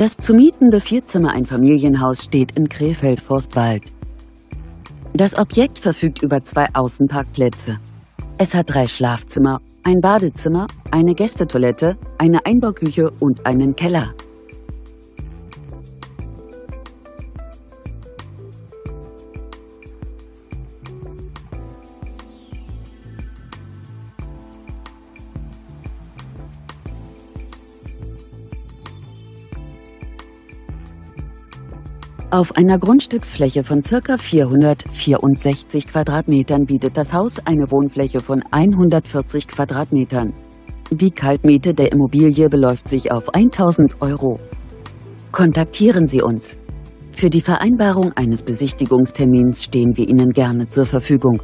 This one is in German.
Das zu mietende Vierzimmer-Einfamilienhaus steht in Krefeld-Forstwald. Das Objekt verfügt über zwei Außenparkplätze. Es hat drei Schlafzimmer, ein Badezimmer, eine Gästetoilette, eine Einbauküche und einen Keller. Auf einer Grundstücksfläche von ca. 464 Quadratmetern bietet das Haus eine Wohnfläche von 140 Quadratmetern. Die Kaltmiete der Immobilie beläuft sich auf 1000 Euro. Kontaktieren Sie uns. Für die Vereinbarung eines Besichtigungstermins stehen wir Ihnen gerne zur Verfügung.